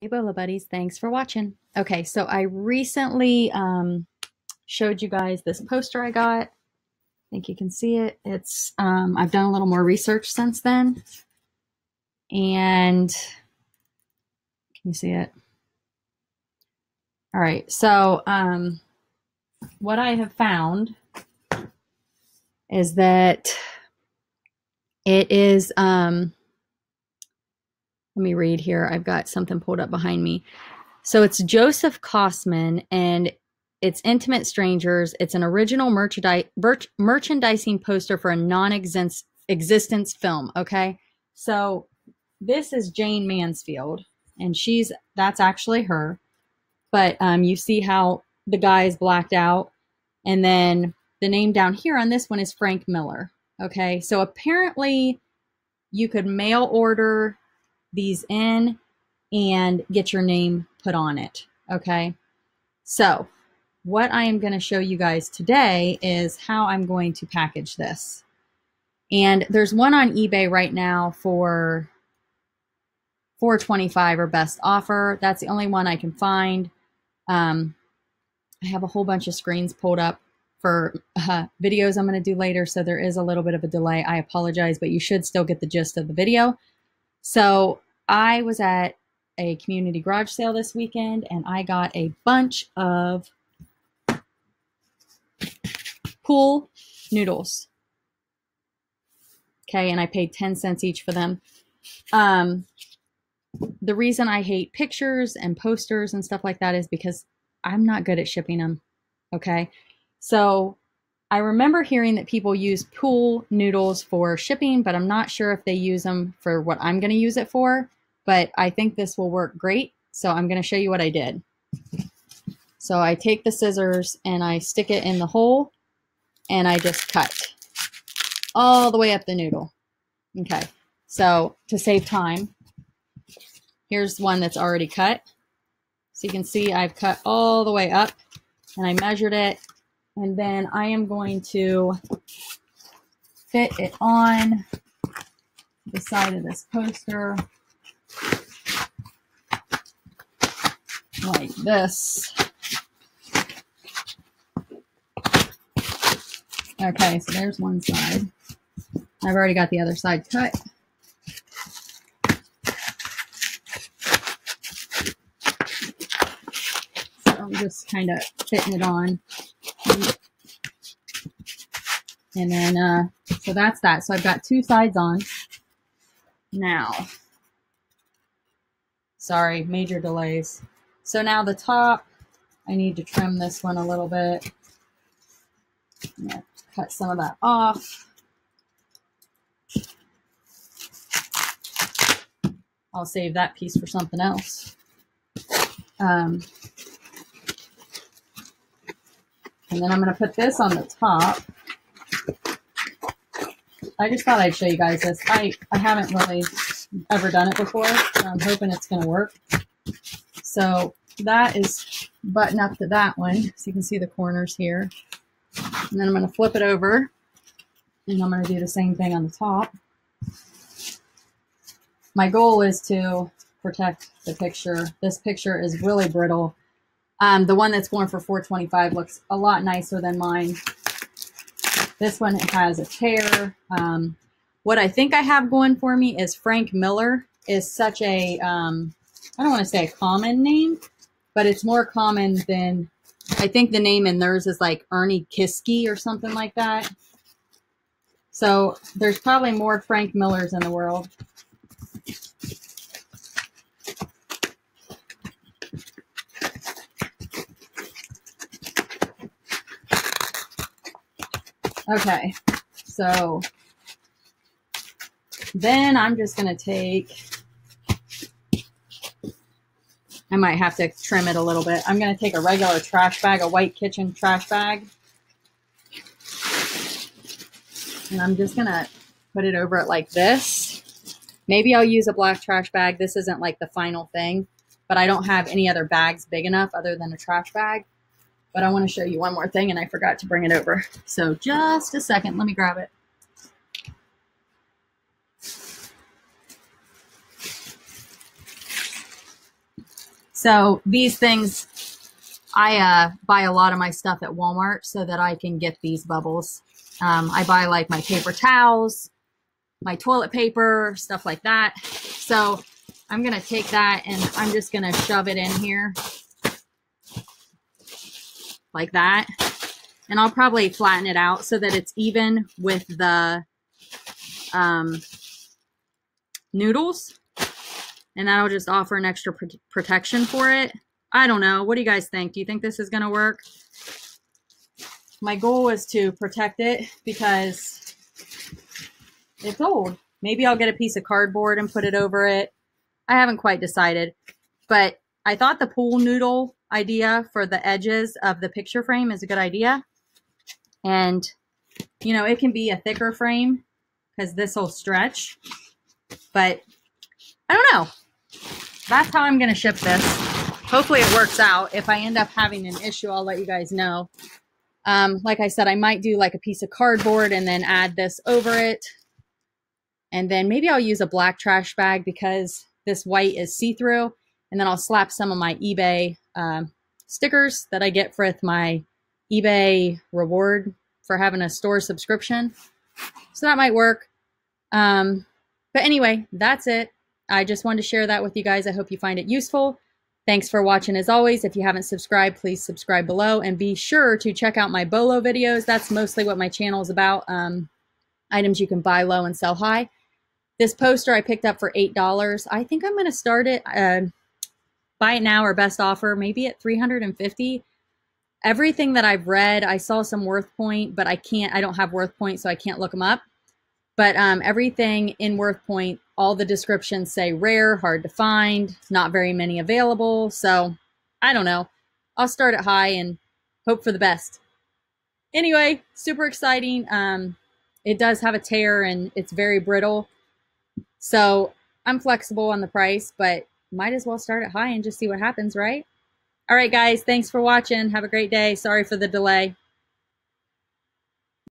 Hey BOLO buddies, thanks for watching. Okay, so I recently um, showed you guys this poster I got. I think you can see it. It's um, I've done a little more research since then. And can you see it? All right, so um, what I have found is that it is um, let me read here. I've got something pulled up behind me. So it's Joseph Kossman and it's Intimate Strangers. It's an original merchandising poster for a non existence film. Okay. So this is Jayne Mansfield, and she's that's actually her. But um, you see how the guy is blacked out. And then the name down here on this one is Frank Miller. Okay. So apparently you could mail order these in and get your name put on it. Okay. So what I am going to show you guys today is how I'm going to package this. And there's one on eBay right now for 425 or best offer. That's the only one I can find. Um, I have a whole bunch of screens pulled up for uh, videos I'm going to do later, so there is a little bit of a delay. I apologize, but you should still get the gist of the video. So I was at a community garage sale this weekend and I got a bunch of pool noodles. Okay, and I paid 10 cents each for them. Um, the reason I hate pictures and posters and stuff like that is because I'm not good at shipping them. Okay, so I remember hearing that people use pool noodles for shipping, but I'm not sure if they use them for what I'm going to use it for but I think this will work great. So I'm going to show you what I did. So I take the scissors and I stick it in the hole and I just cut all the way up the noodle. Okay, so to save time, here's one that's already cut. So you can see I've cut all the way up and I measured it. And then I am going to fit it on the side of this poster like this. Okay, so there's one side. I've already got the other side cut. So I'm just kind of fitting it on. And then, uh, so that's that. So I've got two sides on. Now, sorry, major delays. So now the top, I need to trim this one a little bit. cut some of that off. I'll save that piece for something else. Um, and then I'm going to put this on the top. I just thought I'd show you guys this. I, I haven't really ever done it before, so I'm hoping it's going to work. So that is button up to that one. So you can see the corners here. And then I'm going to flip it over and I'm going to do the same thing on the top. My goal is to protect the picture. This picture is really brittle. Um, the one that's going for 425 looks a lot nicer than mine. This one has a tear. Um, what I think I have going for me is Frank Miller is such a um, I don't want to say a common name, but it's more common than I think the name in theirs is like Ernie Kiski or something like that. So there's probably more Frank Millers in the world. Okay, so then I'm just going to take I might have to trim it a little bit. I'm going to take a regular trash bag, a white kitchen trash bag. And I'm just going to put it over it like this. Maybe I'll use a black trash bag. This isn't like the final thing, but I don't have any other bags big enough other than a trash bag. But I want to show you one more thing and I forgot to bring it over. So just a second, let me grab it. So these things, I uh, buy a lot of my stuff at Walmart so that I can get these bubbles. Um, I buy like my paper towels, my toilet paper, stuff like that. So I'm going to take that and I'm just going to shove it in here like that. And I'll probably flatten it out so that it's even with the um, noodles. And that'll just offer an extra pr protection for it. I don't know. What do you guys think? Do you think this is going to work? My goal was to protect it because it's old. Maybe I'll get a piece of cardboard and put it over it. I haven't quite decided. But I thought the pool noodle idea for the edges of the picture frame is a good idea. And, you know, it can be a thicker frame because this will stretch. But I don't know. That's how I'm going to ship this. Hopefully it works out. If I end up having an issue, I'll let you guys know. Um, like I said, I might do like a piece of cardboard and then add this over it. And then maybe I'll use a black trash bag because this white is see-through. And then I'll slap some of my eBay um, stickers that I get with my eBay reward for having a store subscription. So that might work. Um, but anyway, that's it. I just wanted to share that with you guys. I hope you find it useful. Thanks for watching as always. If you haven't subscribed, please subscribe below and be sure to check out my BOLO videos. That's mostly what my channel is about. Um, items you can buy low and sell high. This poster I picked up for $8. I think I'm going to start it, uh, buy it now or best offer, maybe at 350 Everything that I've read, I saw some WorthPoint, but I can't, I don't have WorthPoint, so I can't look them up. But um, everything in WorthPoint, all the descriptions say rare, hard to find, not very many available. So I don't know. I'll start it high and hope for the best. Anyway, super exciting. Um, it does have a tear and it's very brittle. So I'm flexible on the price, but might as well start it high and just see what happens, right? All right, guys, thanks for watching. Have a great day. Sorry for the delay.